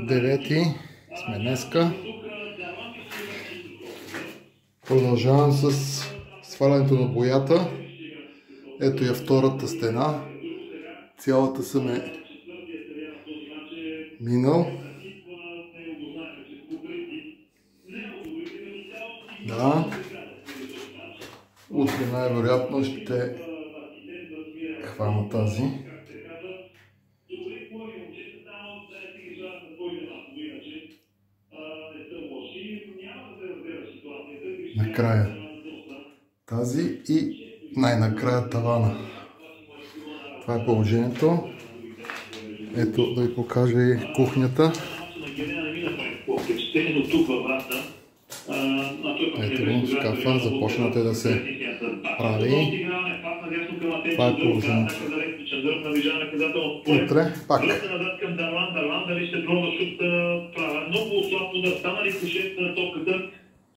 Девети сме днеска. Продължавам с свалянето на боята. Ето я втората стена. Цялата съм е минал. Да. Утре най-вероятно ще хвана тази. Накрая тази и най-накрая тавана. Това е положението. Ето да ви покажа и кухнята. Ето го, шкафа, започна те да се прави. Това е положението. Утре пак. Много слабо да стана ли 6 на топката